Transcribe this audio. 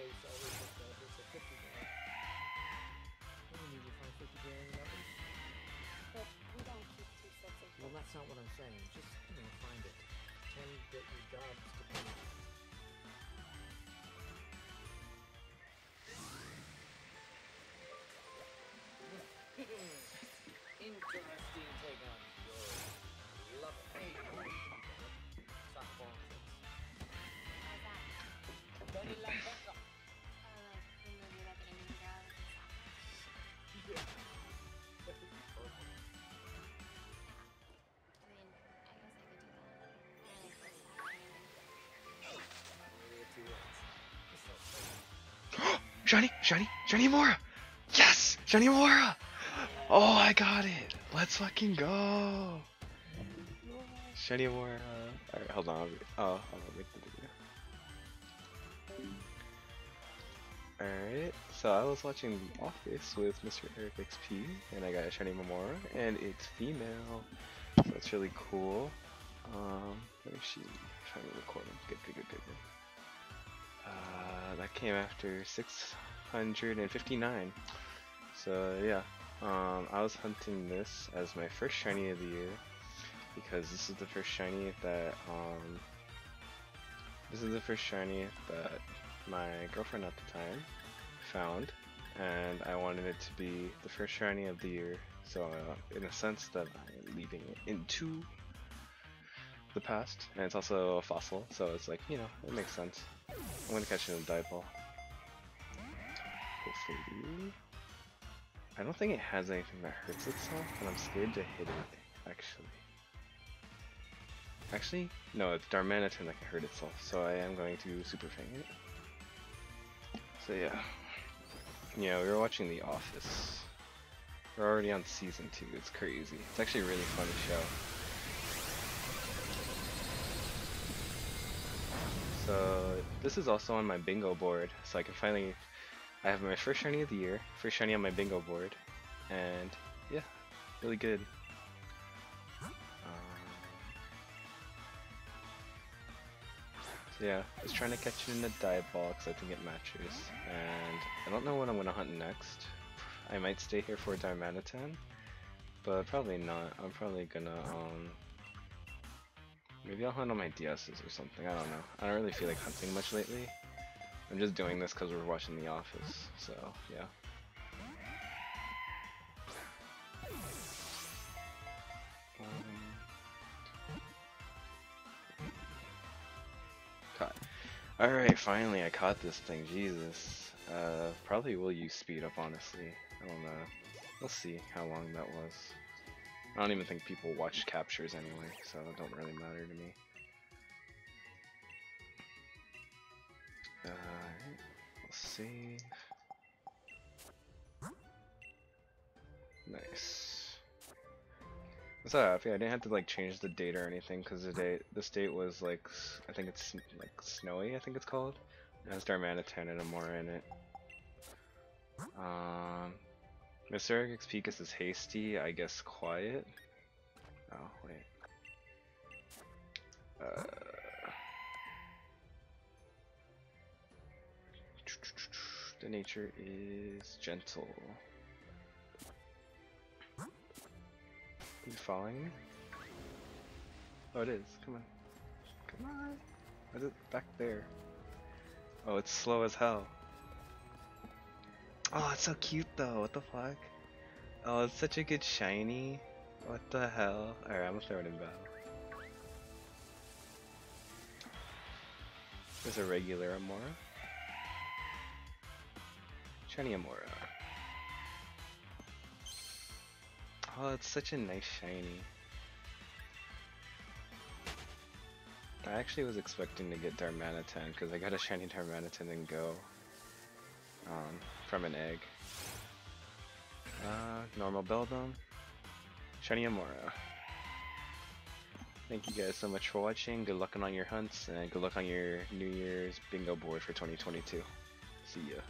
case, I always look at it's a 50 grand. What do you need to find 50 grand in weapons? But we don't keep two sets of Well, that's not what I'm saying. Just, you know, find it. Pretend that your job's dependent on it. Interesting Shiny, shiny, shiny Mora! Yes! Shiny Mora! Oh, I got it! Let's fucking go! Shiny Mora. Alright, hold on. Oh, I'll make the video. Alright, so I was watching The Office with Mr. Eric XP, and I got a shiny Momora, and it's female. So that's really cool. Um, let me see. Trying to record them. Good, good, good, good, good. Uh, that came after 659. So yeah, um, I was hunting this as my first shiny of the year because this is the first shiny that um, this is the first shiny that my girlfriend at the time found, and I wanted it to be the first shiny of the year. So uh, in a sense that I'm leaving it into the past, and it's also a fossil, so it's like you know it makes sense. I'm gonna catch it in a ball. Hopefully. I don't think it has anything that hurts itself, and I'm scared to hit it, actually. Actually, no, it's Darmanitan that can hurt itself, so I am going to Super Fang it. So yeah. Yeah, we were watching The Office. We're already on season 2, it's crazy. It's actually a really funny show. So this is also on my bingo board, so I can finally. I have my first shiny of the year, first shiny on my bingo board, and yeah, really good. Um, yeah, I was trying to catch it in the dive ball because I think it matches, and I don't know what I'm gonna hunt next. I might stay here for Darmanitan, but probably not. I'm probably gonna um, Maybe I'll hunt on my DSs or something, I don't know. I don't really feel like hunting much lately. I'm just doing this because we're watching The Office, so yeah. Um. Alright, finally I caught this thing, Jesus. Uh, probably will use speed up, honestly. I don't know. We'll see how long that was. I don't even think people watch captures anyway, so it don't really matter to me. Alright, we'll save. Nice. I'm so happy I didn't have to like change the date or anything because the date this date was like I think it's like snowy I think it's called. It has Darmanitan and Amaura in it. Um, Mr. Picus is hasty, I guess quiet. Oh, wait. Uh, the nature is gentle. Are you following me? Oh, it is. Come on. Come on. Is it back there? Oh, it's slow as hell. Oh, it's so cute though. What the fuck? Oh, it's such a good shiny. What the hell? Alright, I'm gonna throw it in battle. There's a regular Amaura. Shiny Amaura. Oh, it's such a nice shiny. I actually was expecting to get Darmanitan because I got a shiny Darmanitan and go um, from an egg. Uh, normal Beldum. Shiny Amaura. Thank you guys so much for watching. Good luck on your hunts and good luck on your New Year's bingo board for 2022. See ya.